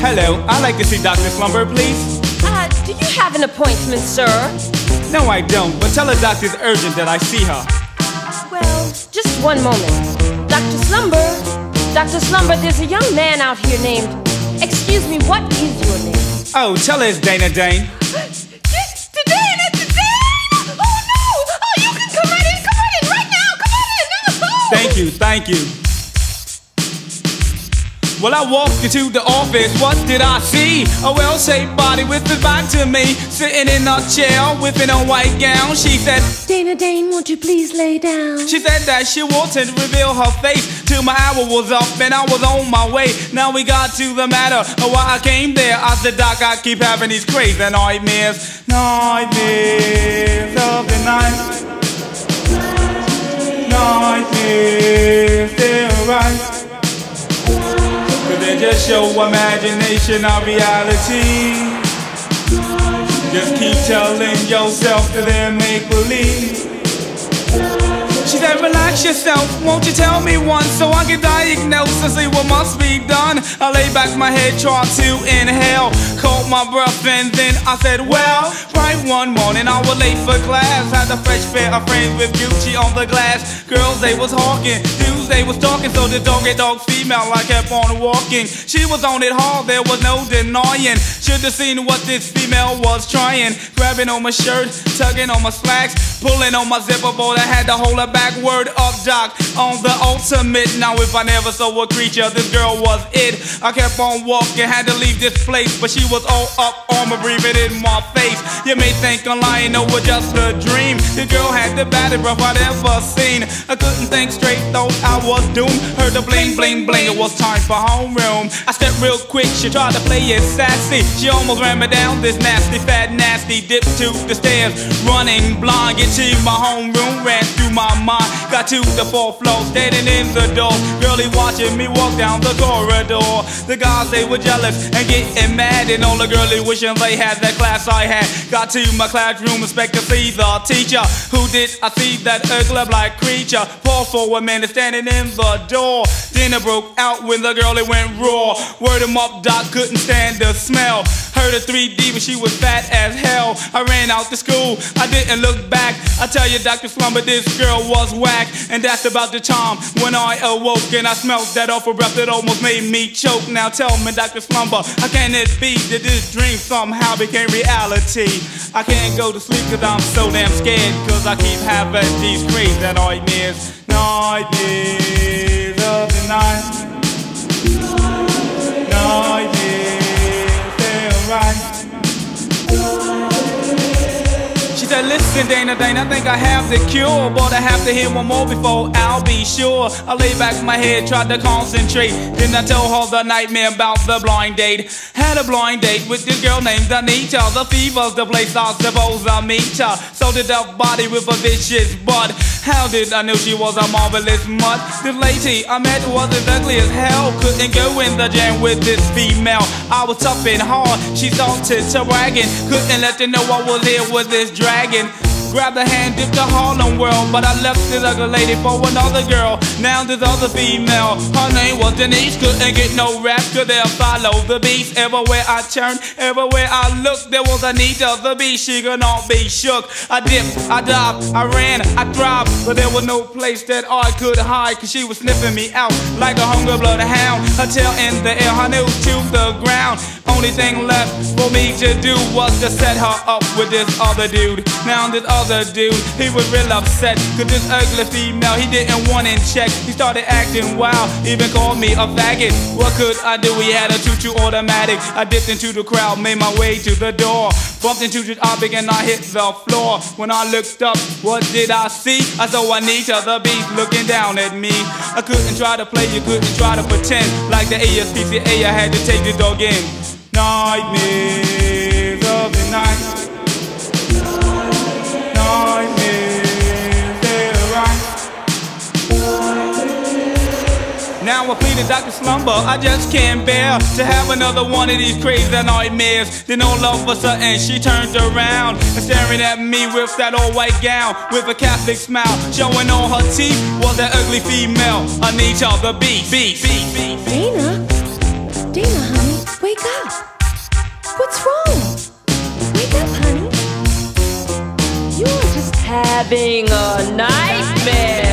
Hello, I'd like to see Dr. Slumber, please. Uh, do you have an appointment, sir? No, I don't, but tell the doctor's urgent that I see her. Well, just one moment. Dr. Slumber, Dr. Slumber, there's a young man out here named. Excuse me, what is your name? Oh, tell us, Dana Dane. It's the Dane, it's the Dane! Oh no! Oh, you can come right in, come right in, right now, come on in! Oh. Thank you, thank you. Well, I walked into the office, what did I see? A well-shaped body with the back to me, sitting in a chair with a white gown. She said, Dana Dane, won't you please lay down? She said that she wanted to reveal her face till my hour was up and I was on my way. Now we got to the matter of why I came there. I said, Doc, I keep having these crazy nightmares, nightmares of the night, nightmares, they're right. Just show imagination of reality. Just keep telling yourself that they're make believe. She said, relax yourself, won't you tell me once so I can diagnose and see what must be done? I lay back my head, tried to inhale, caught my breath, and then I said, well, right one morning I was late for class, had a fresh pair of frames with Gucci on the glass. Girls, they was hawking, dudes, they was talking, so the dog and dog female, I kept on walking. She was on it hard, there was no denying. Should've seen what this female was trying, grabbing on my shirt, tugging on my slacks, pulling on my zipper, boy, I had to hold her back. Word up, doc, on the ultimate. Now, if I never saw a creature, this girl was it. I kept on walking, had to leave this place, but she was all up on me, breathing in my face. You may think I'm lying, no, it just a dream. The girl had the baddest breath I'd ever seen. I couldn't think straight, though. I was doomed. Heard the bling, bling, bling, it was time for homeroom. I stepped real quick, she tried to play it sassy. She almost ran me down this nasty, fat, nasty dip to the stairs. Running blind, get to my homeroom, ran mind. Got to the fourth floor, standing in the door. Girlie watching me walk down the corridor. The guys, they were jealous and getting mad. And all the girlie wishing they had that class I had. Got to my classroom, expect to see the teacher. Who did I see that ugly black creature? Paul for a minute, standing in the door. Dinner broke out when the girlie went raw. Word him up, Doc couldn't stand the smell. Heard a 3D, when she was fat as hell. I ran out to school, I didn't look back. I tell you, Dr. Slumber, this girl was whack. And that's about the time when I awoke and I smelled that awful breath that almost made me choke. Now tell me, Dr. Slumber, how can it be that this dream somehow became reality? I can't go to sleep cause I'm so damn scared. Cause I keep having these crazy nightmares. Nightmares of the night. Said, listen, Dana Dane, I think I have the cure. But I have to hear one more before I'll be sure. I lay back my head, tried to concentrate. Then I told her the nightmare about the blind date. Had a blind date with this girl named Anita. The fever's the place I suppose I meet her. So did the body with a vicious butt. How did I know she was a marvelous mutt? This lady I met was as ugly as hell. Couldn't go in the jam with this female. I was tough and hard. She started to bragging. Couldn't let them know I was here with this dragon. Grabbed the hand, dipped the Harlem world, but I left this ugly lady for another girl. Now this other female, her name was Denise. Couldn't get no rap, could they follow the beast? Everywhere I turned, everywhere I looked, there was Anita the beast. She could not be shook. I dipped, I dived, I ran, I thrived, but there was no place that I could hide, cause she was sniffing me out like a hunger blood hound. Her tail in the air, her nose to the ground. Only thing left for me to do was to set her up with this other dude. Now this other dude, he was real upset. Cause this ugly female, he didn't want in check. He started acting wild, even called me a faggot. What could I do? He had a choo-choo automatic. I dipped into the crowd, made my way to the door. Bumped into the object and I hit the floor. When I looked up, what did I see? I saw Anita, the beast, looking down at me. I couldn't try to play, you couldn't try to pretend. Like the ASPCA, I had to take the dog in. Nightmares of the night. Now I pleaded Dr. Slumber, I just can't bear to have another one of these crazy nightmares. Then all of a sudden she turned around and staring at me with that old white gown with a Catholic smile, showing all her teeth was that ugly female, Anita the beast. beast, beast, be. Dana? Dana, honey, wake up. Having a nightmare.